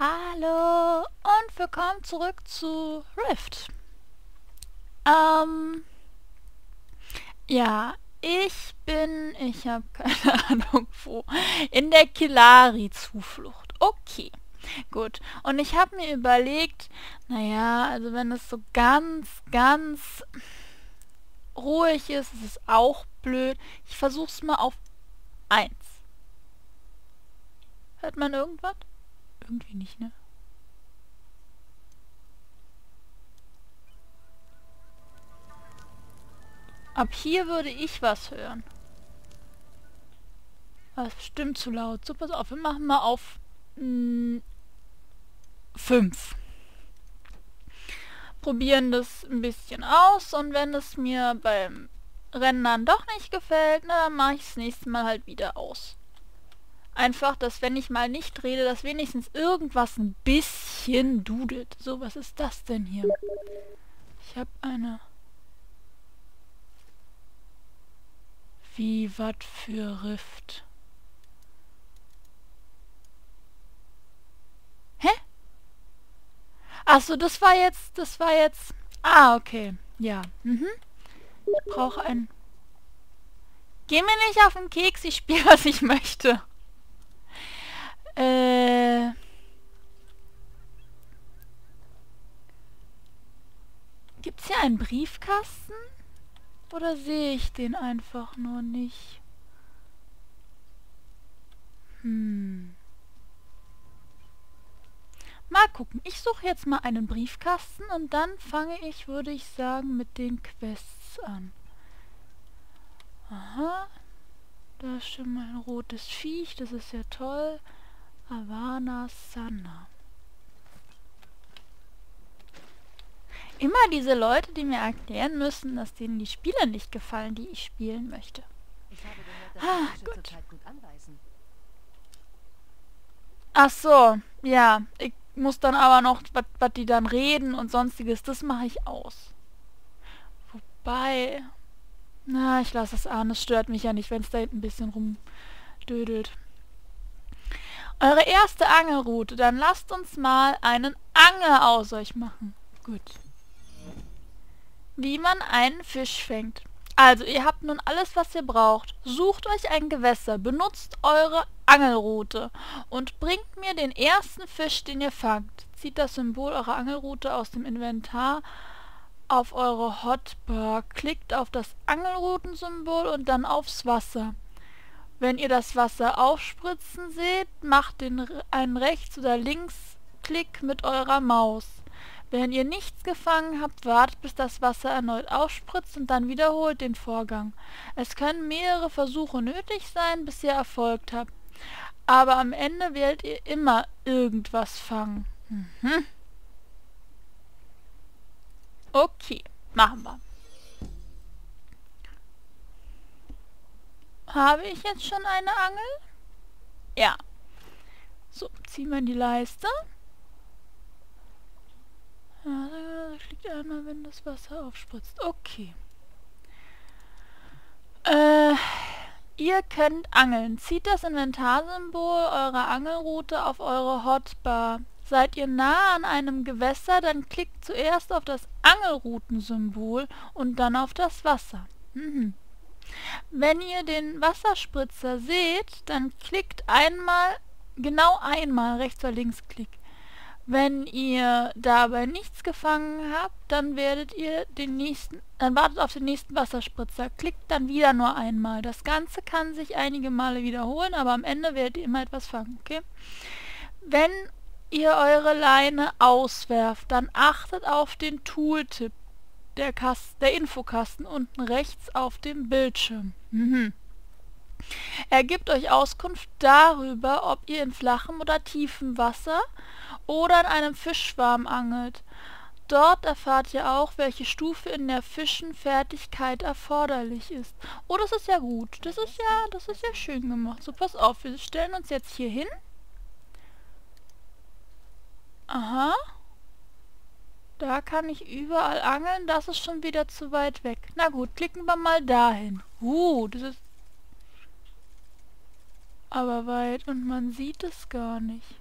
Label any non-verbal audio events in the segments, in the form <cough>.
Hallo und willkommen zurück zu Rift. Ähm, ja, ich bin, ich habe <laughs> keine Ahnung wo, in der Kilari-Zuflucht. Okay, gut. Und ich habe mir überlegt, naja, also wenn es so ganz, ganz ruhig ist, ist es auch blöd. Ich versuche es mal auf 1. Hört man irgendwas? Irgendwie nicht, ne? Ab hier würde ich was hören. Das ist bestimmt zu laut. So, pass auf, wir machen mal auf 5. Probieren das ein bisschen aus und wenn es mir beim Rennen dann doch nicht gefällt, na, dann mache ich es nächste Mal halt wieder aus einfach, dass wenn ich mal nicht rede, dass wenigstens irgendwas ein bisschen dudelt. So, was ist das denn hier? Ich habe eine... Wie wat für Rift? Hä? Achso, das war jetzt, das war jetzt... Ah, okay. Ja. Mhm. Ich brauche ein... Geh mir nicht auf den Keks, ich spiele, <laughs> was ich möchte. Äh... Gibt's hier einen Briefkasten? Oder sehe ich den einfach nur nicht? Hm. Mal gucken. Ich suche jetzt mal einen Briefkasten und dann fange ich, würde ich sagen, mit den Quests an. Aha. Da ist schon mal ein rotes Viech, das ist ja toll. Havana Sana. Immer diese Leute, die mir erklären müssen, dass denen die Spiele nicht gefallen, die ich spielen möchte. Ich habe gehört, dass ah, gut. gut anweisen. Ach so, ja. Ich muss dann aber noch, was die dann reden und sonstiges, das mache ich aus. Wobei... Na, ich lasse es an. Es stört mich ja nicht, wenn es da hinten ein bisschen rumdödelt. Eure erste Angelroute. Dann lasst uns mal einen Angel aus euch machen. Gut. Wie man einen Fisch fängt. Also, ihr habt nun alles, was ihr braucht. Sucht euch ein Gewässer, benutzt eure Angelroute und bringt mir den ersten Fisch, den ihr fangt. Zieht das Symbol eurer Angelroute aus dem Inventar auf eure Hotbar, klickt auf das Angelroutensymbol und dann aufs Wasser. Wenn ihr das Wasser aufspritzen seht, macht den, einen Rechts- oder Linksklick mit eurer Maus. Wenn ihr nichts gefangen habt, wartet bis das Wasser erneut aufspritzt und dann wiederholt den Vorgang. Es können mehrere Versuche nötig sein, bis ihr erfolgt habt. Aber am Ende werdet ihr immer irgendwas fangen. Mhm. Okay, machen wir. Habe ich jetzt schon eine Angel? Ja. So, ziehen wir die Leiste. Ja, da fliegt einmal, wenn das Wasser aufspritzt. Okay. Äh, ihr könnt angeln. Zieht das Inventarsymbol eurer Angelroute auf eure Hotbar. Seid ihr nah an einem Gewässer, dann klickt zuerst auf das Angelroutensymbol und dann auf das Wasser. Mhm. Wenn ihr den Wasserspritzer seht, dann klickt einmal, genau einmal, rechts oder links klick. Wenn ihr dabei nichts gefangen habt, dann werdet ihr den nächsten, dann wartet auf den nächsten Wasserspritzer, klickt dann wieder nur einmal. Das Ganze kann sich einige Male wiederholen, aber am Ende werdet ihr immer etwas fangen, okay? Wenn ihr eure Leine auswerft, dann achtet auf den Tooltip der, Kasten, der Infokasten unten rechts auf dem Bildschirm. Mhm. Er gibt euch Auskunft darüber, ob ihr in flachem oder tiefem Wasser oder in einem Fischschwarm angelt. Dort erfahrt ihr auch, welche Stufe in der Fischenfertigkeit erforderlich ist. Oh, das ist ja gut. Das ist ja, das ist ja schön gemacht. So, pass auf, wir stellen uns jetzt hier hin. Aha. Da kann ich überall angeln, das ist schon wieder zu weit weg. Na gut, klicken wir mal dahin. Uh, das ist aber weit und man sieht es gar nicht.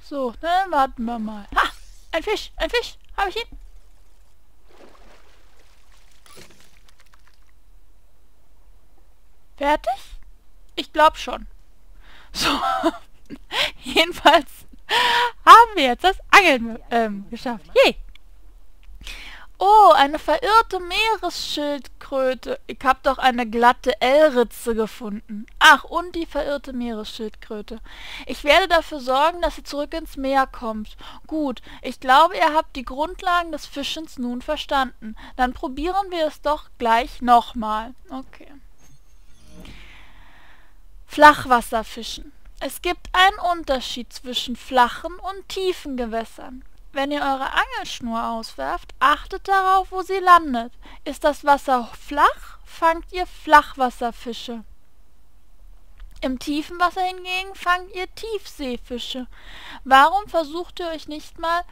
So, dann warten wir mal. Ha! Ein Fisch! Ein Fisch! Habe ich ihn? Fertig? Ich glaube schon. So. <laughs> Jedenfalls <laughs> haben wir jetzt das Angeln ähm, geschafft. Yay! Oh, eine verirrte Meeresschildkröte. Ich habe doch eine glatte L-Ritze gefunden. Ach, und die verirrte Meeresschildkröte. Ich werde dafür sorgen, dass sie zurück ins Meer kommt. Gut, ich glaube, ihr habt die Grundlagen des Fischens nun verstanden. Dann probieren wir es doch gleich nochmal. Okay. Flachwasserfischen. Es gibt einen Unterschied zwischen flachen und tiefen Gewässern. Wenn ihr eure Angelschnur auswerft, achtet darauf, wo sie landet. Ist das Wasser flach, fangt ihr Flachwasserfische. Im tiefen Wasser hingegen fangt ihr Tiefseefische. Warum versucht ihr euch nicht mal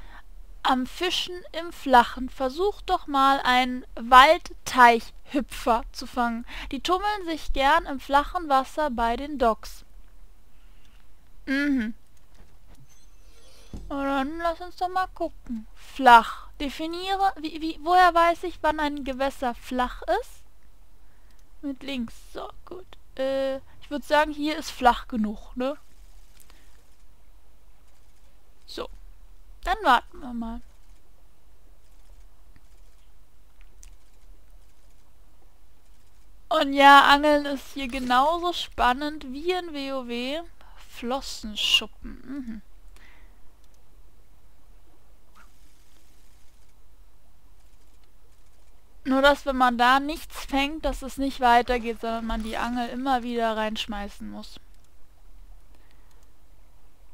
am Fischen im Flachen? Versucht doch mal einen Waldteichhüpfer zu fangen. Die tummeln sich gern im flachen Wasser bei den Docks. Mhm. dann lass uns doch mal gucken. Flach. Definiere, wie, wie, woher weiß ich, wann ein Gewässer flach ist? Mit links. So, gut. Äh, ich würde sagen, hier ist flach genug, ne? So. Dann warten wir mal. Und ja, Angeln ist hier genauso spannend wie in WoW. Flossenschuppen. Mhm. Nur, dass wenn man da nichts fängt, dass es nicht weitergeht, sondern man die Angel immer wieder reinschmeißen muss.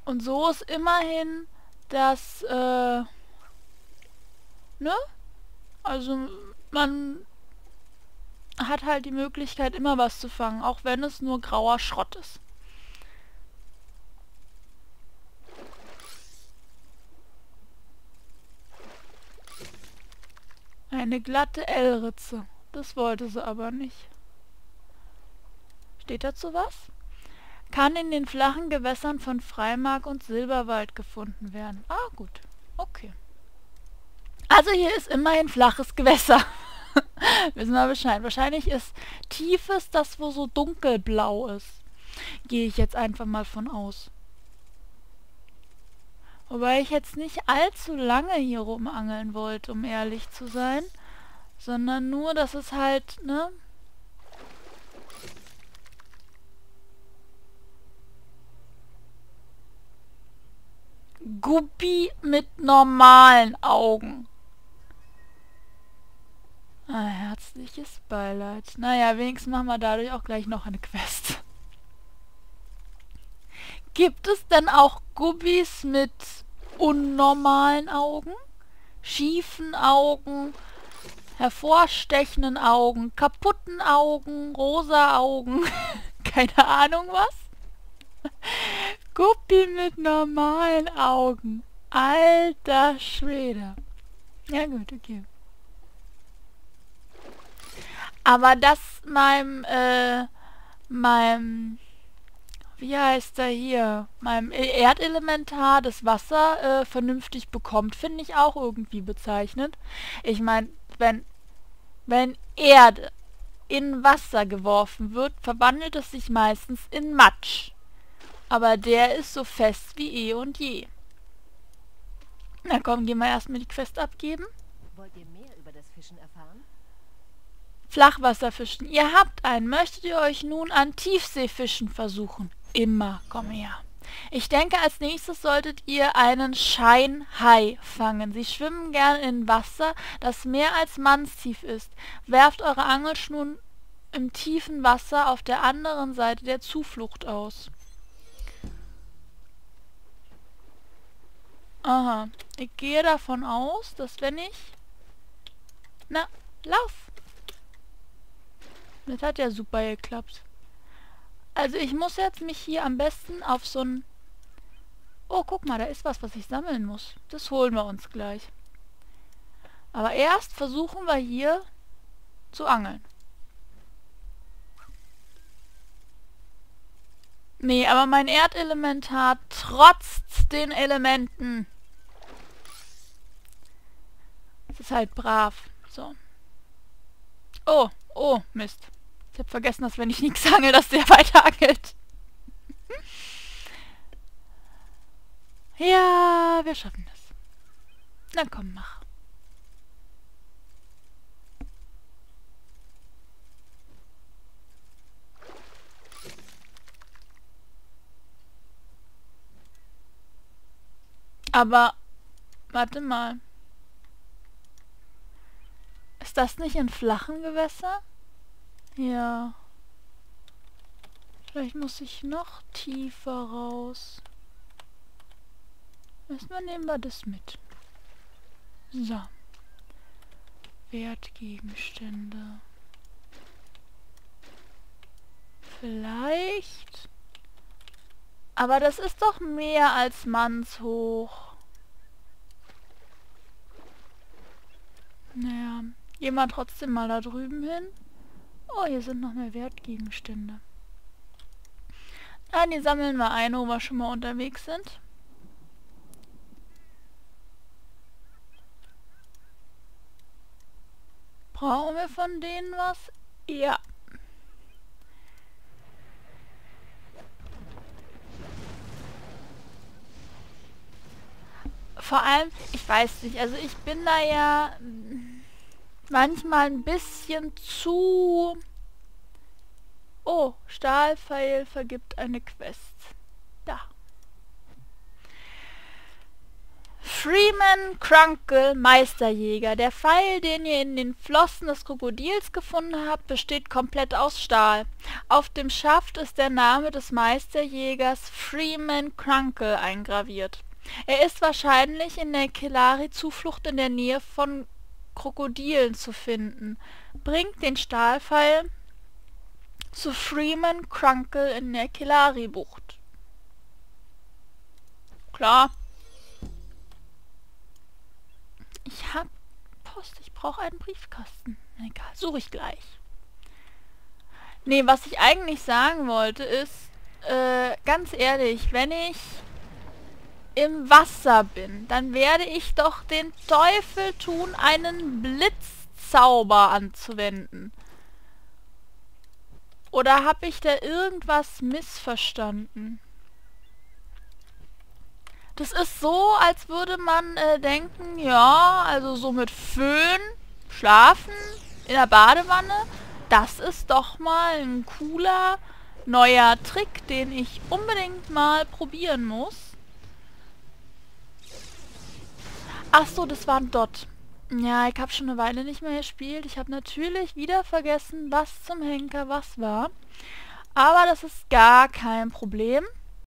Und so ist immerhin das, äh, ne? Also, man hat halt die Möglichkeit, immer was zu fangen, auch wenn es nur grauer Schrott ist. Eine glatte L-Ritze. Das wollte sie aber nicht. Steht dazu was? Kann in den flachen Gewässern von Freimark und Silberwald gefunden werden. Ah, gut. Okay. Also hier ist immerhin flaches Gewässer. <laughs> Wissen wir Bescheid. Wahrscheinlich ist tiefes das, wo so dunkelblau ist. Gehe ich jetzt einfach mal von aus. Wobei ich jetzt nicht allzu lange hier rumangeln wollte, um ehrlich zu sein. Sondern nur, dass es halt, ne? Guppi mit normalen Augen. Ah, herzliches Beileid. Naja, wenigstens machen wir dadurch auch gleich noch eine Quest. Gibt es denn auch Gubbis mit unnormalen Augen? Schiefen Augen, hervorstechenden Augen, kaputten Augen, rosa Augen, <laughs> keine Ahnung was? Guppi mit normalen Augen. Alter Schwede. Ja gut, okay. Aber das meinem, äh, meinem, wie heißt er hier, meinem Erdelementar das Wasser äh, vernünftig bekommt, finde ich auch irgendwie bezeichnend. Ich meine, wenn, wenn Erde in Wasser geworfen wird, verwandelt es sich meistens in Matsch. Aber der ist so fest wie eh und je. Na komm, gehen wir erstmal die Quest abgeben. Wollt ihr mehr über das Fischen erfahren? Flachwasserfischen. Ihr habt einen. Möchtet ihr euch nun an Tiefseefischen versuchen? Immer. Komm her. Ich denke, als nächstes solltet ihr einen Scheinhai fangen. Sie schwimmen gern in Wasser, das mehr als mannstief ist. Werft eure Angelschnur im tiefen Wasser auf der anderen Seite der Zuflucht aus. Aha. Ich gehe davon aus, dass wenn ich... Na, lauf! Das hat ja super geklappt. Also ich muss jetzt mich hier am besten auf so ein... Oh, guck mal, da ist was, was ich sammeln muss. Das holen wir uns gleich. Aber erst versuchen wir hier zu angeln. Nee, aber mein Erdelementar trotzt den Elementen. Es ist halt brav. So. Oh, oh, Mist. Ich hab vergessen, dass wenn ich nichts angel, dass der <laughs> weiter angelt. ja, wir schaffen das. Na komm, mach. Aber, warte mal. Ist das nicht in flachen Gewässer? Ja. Vielleicht muss ich noch tiefer raus. Erstmal nehmen wir das mit. So. Wertgegenstände. Vielleicht... Aber das ist doch mehr als mannshoch. Naja, gehen wir trotzdem mal da drüben hin. Oh, hier sind noch mehr Wertgegenstände. Ah, die sammeln wir ein, wo wir schon mal unterwegs sind. Brauchen wir von denen was? Ja. Vor allem, ich weiß nicht, also ich bin da ja manchmal ein bisschen zu... Oh, Stahlpfeil vergibt eine Quest. Freeman Crunkle Meisterjäger. Der Pfeil, den ihr in den Flossen des Krokodils gefunden habt, besteht komplett aus Stahl. Auf dem Schaft ist der Name des Meisterjägers Freeman Crunkle eingraviert. Er ist wahrscheinlich in der Kelari-Zuflucht in der Nähe von Krokodilen zu finden. Bringt den Stahlpfeil zu Freeman Crunkle in der Kelari-Bucht. Klar. Ich hab Post. Ich brauche einen Briefkasten. Egal, suche ich gleich. Nee, was ich eigentlich sagen wollte ist, äh, ganz ehrlich, wenn ich im Wasser bin, dann werde ich doch den Teufel tun, einen Blitzzauber anzuwenden. Oder habe ich da irgendwas missverstanden? Das ist so, als würde man äh, denken, ja, also so mit Föhn, schlafen, in der Badewanne, das ist doch mal ein cooler neuer Trick, den ich unbedingt mal probieren muss. Ach so, das war ein Dot. Ja, ich habe schon eine Weile nicht mehr gespielt. Ich habe natürlich wieder vergessen, was zum Henker was war. Aber das ist gar kein Problem.